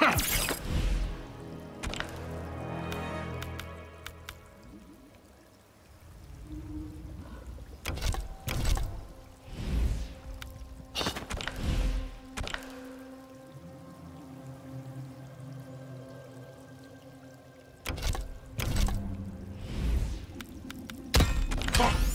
Huh. Fuck.